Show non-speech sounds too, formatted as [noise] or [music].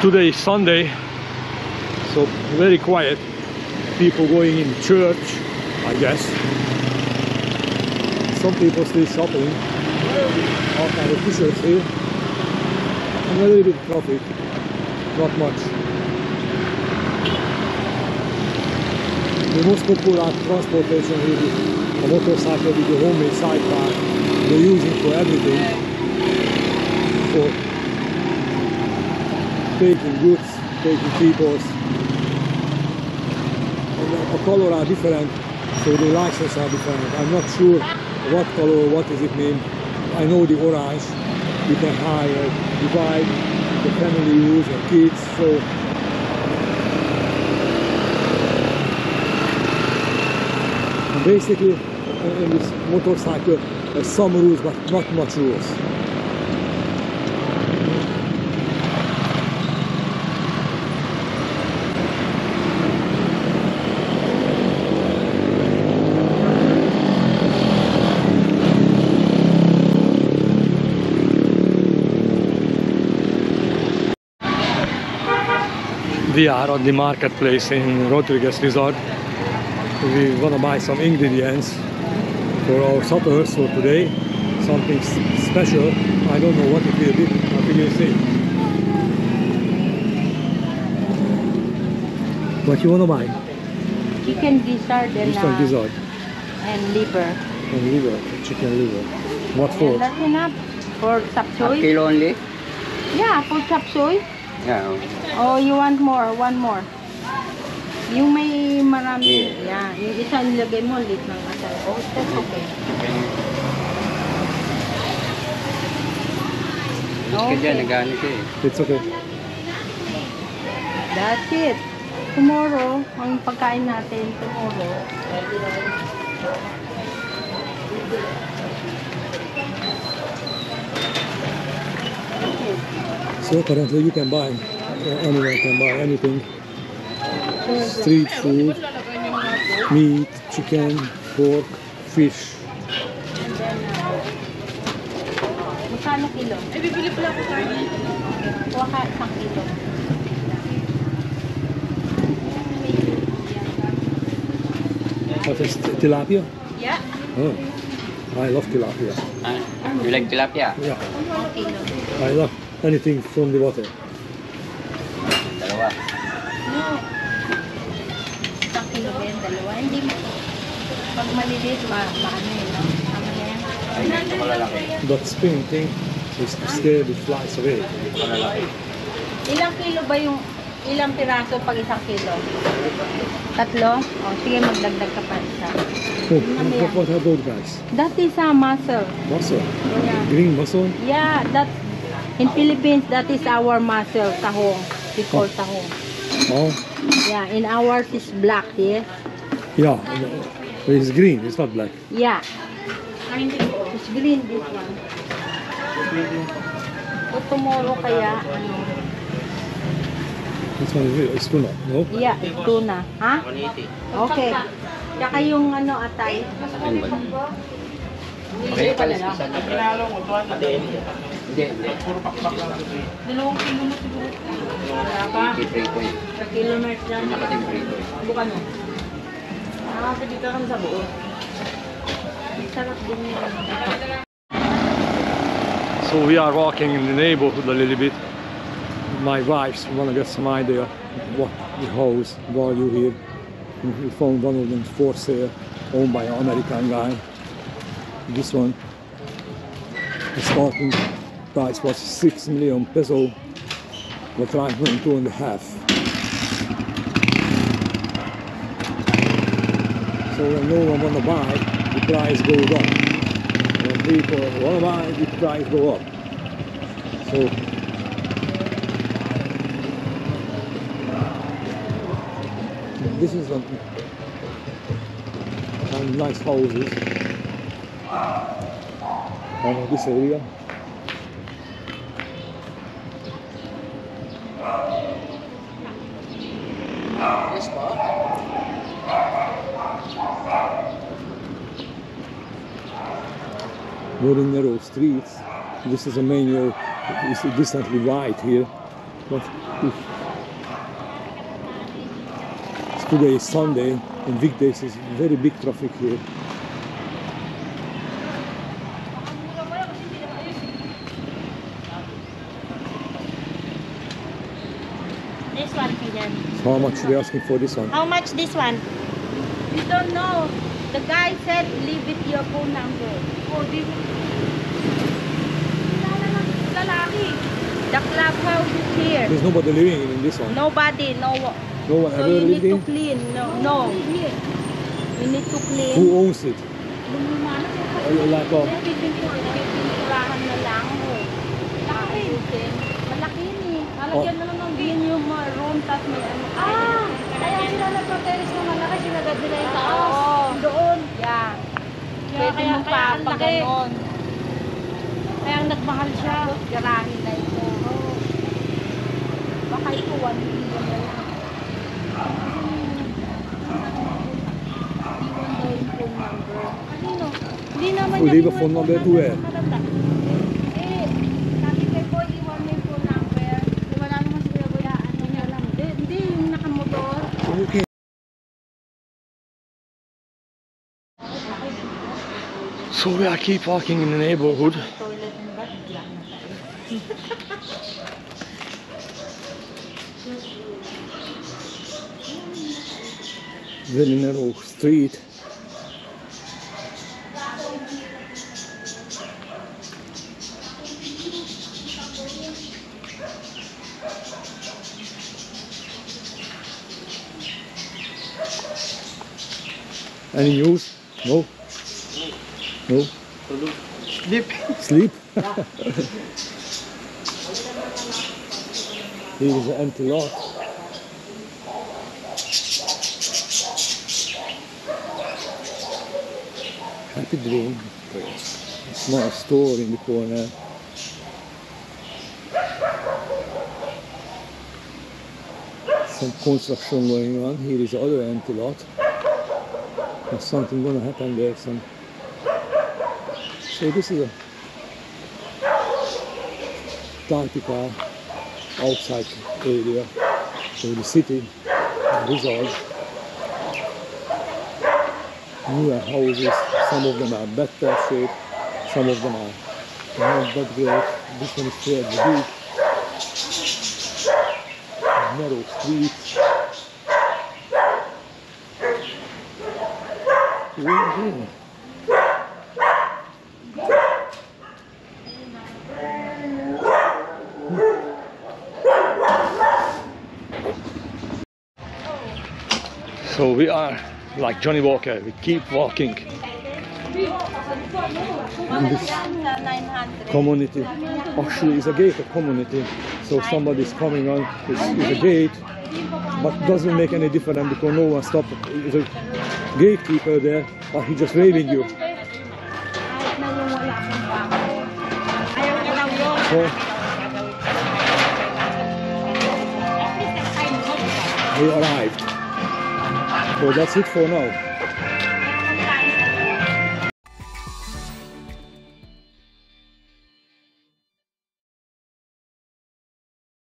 Today is Sunday, so very quiet. People going in church, I guess. Some people still shopping. All kind of t-shirts here. And a little bit of traffic, not much. The most popular transportation here is a motorcycle with a homemade sidecar. They're using for everything. For taking goods, taking people. And the color are different, so the license are different. I'm not sure what color, what does it mean. I know the orange, you can hire, divide the family use and kids, so basically in in this motorcycle there's some rules but not much rules. We are at the marketplace in Rodriguez Rizal. We want to buy some ingredients for our suppers for today. Something special. I don't know what it will be. What will you see? What you want to buy? Chicken gizzard and, Just uh, gizzard and liver. and liver, chicken liver. What And for? that's enough for chop Half suey? kilo only? Yeah, for chop suey. Yeah. Oh, you want more? One more. Yung may marami. Yeah. Yeah. Yung isa nilagay mo, lit ng asal. Oh, that's okay. Kaya dyan, Okay. nagano siya eh. It's okay. That's it. Tomorrow, ang pagkain natin tomorrow. So currently you can buy, uh, anyone can buy anything. Street food, meat, chicken, pork, fish. And then, uh, magkano kilo? Ay, bibili pala ako karne. Kuha ka isang kilo. What is tilapia? Yeah. Oh, I love tilapia. Ah, you like tilapia? Yeah, I love anything from the water. Dalawa. No. Isang kilo ba yan? Dalawa? Hindi mo. Pag maliliit, ma maano yun, no? Ano yan? Ay, ito malalaki. But spring thing is scared it flies away. Ilang kilo ba yung, ilang piraso pag isang kilo? Tatlo? O, sige, magdagdag ka pa isa. Oh, what, what are those guys? That is a mussel. Mussel, Yeah. green mussel. Yeah, that, in Philippines, that is our mussel, tahong. We call tahong. Oh, Yeah, in ours is black, yeah? yeah, but it's green. It's not black. Yeah. It's green, this one. So tomorrow kaya, ano, This one is real. It's tuna. No. yeah, it's tuna. Ha? 180. Okay. Tsaka yung ano, atay. Okay, pala sa isa na. Hindi, hindi. Dalawang kilo mo siguro. Wala pa. Iprito yun. Sa kilometers lang. Nakatiprito yun. Bukan mo. Ah, Nakakapit ka kami sa buo. Sarap din yun. So we are walking in the neighborhood a little bit. My wives want to get some idea what the house value here. We found one of them for sale, owned by an American guy. This one, the starting price was six million peso, but right now two and a half. So when no one wanna buy, the price goes up. When people wanna buy, the price go up. So this is a some nice houses on this area. Very narrow streets. This is a main road. It's distantly wide here. But today is Sunday and weekdays is very big traffic here. This one, Kian. How much are they asking for this one? How much this one? We don't know. The guy said, leave with your phone number. Oh, di Lalaki. The clubhouse is here. There's nobody living in this one. Nobody, no. No one So ever you need lived to in. clean. No, no. You need to clean. Who owns it? Like uh, Pipinturahan na lang. Ayusin. Malaki yun eh. Lalagyan na lang ng yung room, tapos may ano. Ah! Kaya sila nagpa-terrace na malaki, sinagad nila yung taas. Doon. Yeah. Pwede kaya- mo kaya pa ang pag laki. ganon. Kaya ang nagmahal siya. Garahe na ito. Baka ito 1 million na lang. Iwan daw yung phone number. Kanino? Hindi naman Who niya leave a kinuha phone yung number to where? Matanda. Eh, sabi kay Boy, iwan mo yung phone number. Wala naman si Kuya Boy. Ano niya lang. Hindi, hindi yung nakamotor. okay. So we are keep walking in the neighborhood. Very narrow street. Any news? No? No? Sleep. Sleep? [laughs] Here is an empty lot. Happy Dream. A small store in the corner. Some construction going on. Here is other empty lot. There's something gonna happen there. Some. So this is a typical outside area of the city. Resort. Newer houses. Some of them are better shape. Some of them are not that great. This one is. Narrow streets. Really? So we are like Johnny Walker, we keep walking in this community. Actually, it's a gated community, so somebody's coming on, it's, it's a gate, but doesn't make any difference because no one stopped. There's a gatekeeper there, but he just waving you. Kahit na yung wala akong bako. Ayaw niya daw yun. So, we arrived. So that's it for now.